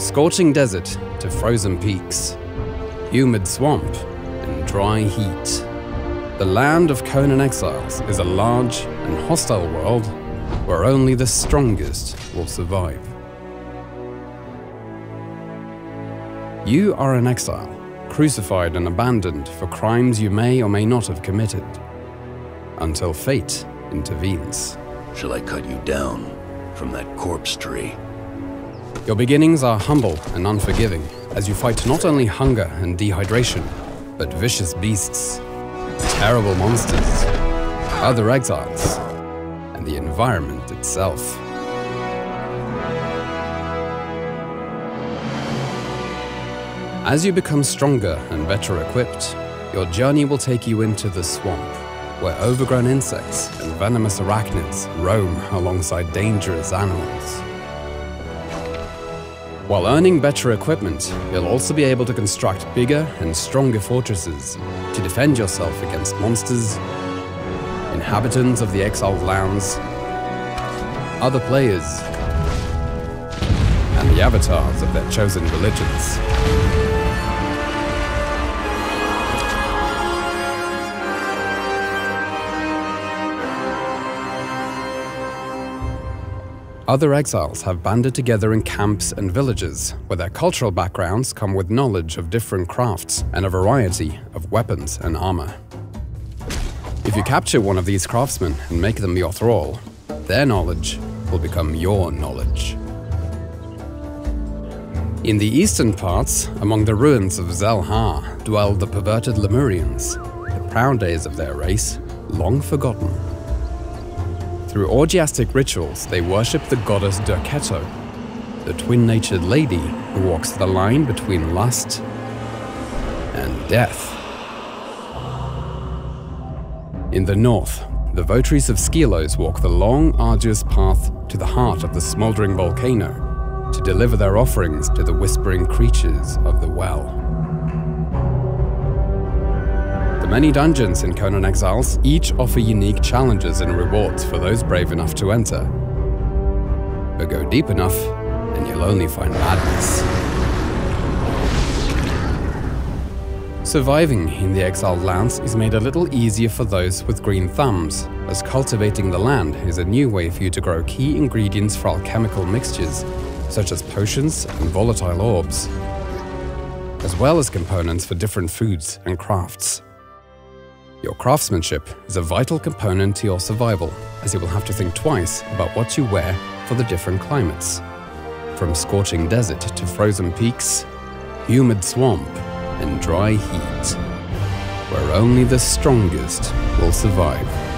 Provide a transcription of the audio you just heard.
scorching desert to frozen peaks, humid swamp and dry heat. The land of Conan exiles is a large and hostile world where only the strongest will survive. You are an exile, crucified and abandoned for crimes you may or may not have committed, until fate intervenes. Shall I cut you down from that corpse tree? Your beginnings are humble and unforgiving, as you fight not only hunger and dehydration, but vicious beasts, terrible monsters, other exiles, and the environment itself. As you become stronger and better equipped, your journey will take you into the swamp, where overgrown insects and venomous arachnids roam alongside dangerous animals. While earning better equipment, you'll also be able to construct bigger and stronger fortresses to defend yourself against monsters, inhabitants of the exiled lands, other players, and the avatars of their chosen religions. Other exiles have banded together in camps and villages, where their cultural backgrounds come with knowledge of different crafts and a variety of weapons and armor. If you capture one of these craftsmen and make them your thrall, their knowledge will become your knowledge. In the eastern parts, among the ruins of Xel-Ha, dwell the perverted Lemurians, the proud days of their race, long forgotten. Through orgiastic rituals, they worship the goddess Derketo, the twin-natured lady who walks the line between lust and death. In the north, the votaries of Skelos walk the long, arduous path to the heart of the smoldering volcano to deliver their offerings to the whispering creatures of the well. The many dungeons in Conan Exiles each offer unique challenges and rewards for those brave enough to enter. But go deep enough, and you'll only find madness. Surviving in the exiled lands is made a little easier for those with green thumbs, as cultivating the land is a new way for you to grow key ingredients for alchemical mixtures, such as potions and volatile orbs, as well as components for different foods and crafts. Your craftsmanship is a vital component to your survival, as you will have to think twice about what you wear for the different climates. From scorching desert to frozen peaks, humid swamp, and dry heat, where only the strongest will survive.